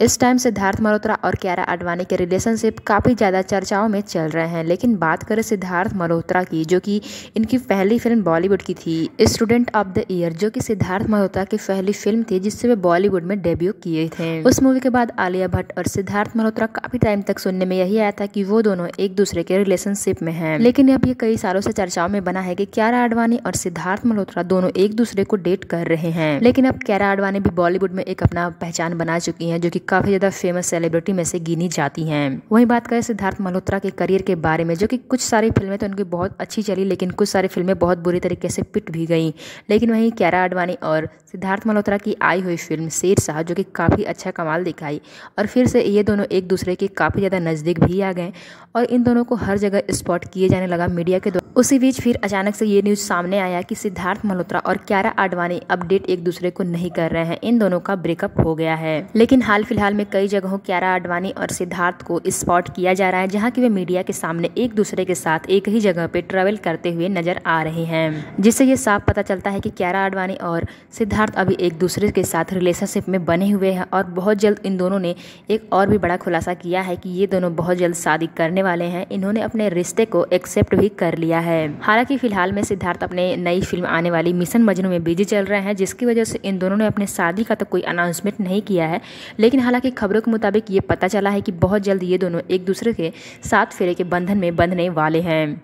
इस टाइम सिद्धार्थ मल्होत्रा और क्यारा आडवाणी के रिलेशनशिप काफ़ी ज़्यादा चर्चाओं में चल रहे हैं। लेकिन बात करें सिद्धार्थ मल्होत्रा की, जो कि इनकी पहली फ़िल्म बॉलीवुड की थी स्टूडेंट ऑफ़ द ईयर जो कि सिद्धार्थ मल्होत्रा की पहली फ़िल्म थी, जिससे वे बॉलीवुड में डेब्यू किए थे। उस मूवी के बाद आलिया भट्ट और सिद्धार्थ मल्होत्रा काफ़ी टाइम तक सुनने में यही आया था कि वो दोनों एक दूसरे के रिलेशनशिप में हैं। लेकिन अब ये कई सालों से चर्चाओं में बना है कि क्यारा आडवाणी और सिद्धार्थ मल्होत्रा दोनों एक दूसरे को डेट कर रहे हैं। लेकिन अब क्यारा आडवाणी भी बॉलीवुड में एक अपना पहचान बना चुकी है, जो की काफ़ी ज़्यादा फ़ेमस सेलिब्रिटी में से गिनी जाती हैं। वहीं बात करें सिद्धार्थ मल्होत्रा के करियर के बारे में, जो कि कुछ सारी फ़िल्में तो उनकी बहुत अच्छी चली, लेकिन कुछ सारी फ़िल्में बहुत बुरी तरीके से पिट भी गई। लेकिन वहीं क्यारा आडवाणी और सिद्धार्थ मल्होत्रा की आई हुई फ़िल्म शेर शाह, जो कि काफ़ी अच्छा कमाल दिखाई, और फिर से ये दोनों एक दूसरे के काफ़ी ज़्यादा नज़दीक भी आ गए, और इन दोनों को हर जगह स्पॉट किए जाने लगा मीडिया के द्वारा उसी बीच फिर अचानक से ये न्यूज़ सामने आया कि सिद्धार्थ मल्होत्रा और क्यारा आडवाणी अपडेट एक दूसरे को नहीं कर रहे हैं। इन दोनों का ब्रेकअप हो गया है। लेकिन हाल फ़िलहाल में कई जगहों क्यारा आडवाणी और सिद्धार्थ को स्पॉट किया जा रहा है, जहाँ की वे मीडिया के सामने एक दूसरे के साथ एक ही जगह पे ट्रेवल करते हुए नज़र आ रहे हैं। जिससे ये साफ़ पता चलता है कि क्यारा आडवाणी और सिद्धार्थ अभी एक दूसरे के साथ रिलेशनशिप में बने हुए हैं और बहुत जल्द इन दोनों ने एक और भी बड़ा खुलासा किया है कि ये दोनों बहुत जल्द शादी करने वाले हैं। इन्होंने अपने रिश्ते को एक्सेप्ट भी कर लिया है। हालाँकि फ़िलहाल में सिद्धार्थ अपने नई फ़िल्म आने वाली मिशन मजनू में बिज़ी चल रहे हैं, जिसकी वजह से इन दोनों ने अपने शादी का तो कोई अनाउंसमेंट नहीं किया है, लेकिन हालाँकि खबरों के मुताबिक ये पता चला है कि बहुत जल्द ये दोनों एक दूसरे के साथ फेरे के बंधन में बंधने वाले हैं।